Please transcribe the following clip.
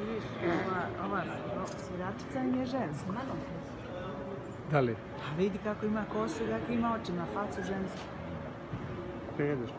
vidiš, ova, ova sviračica im je ženska. Da li? A vidi kako ima kosu, kako ima oči, na facu žensku. Te jedeš?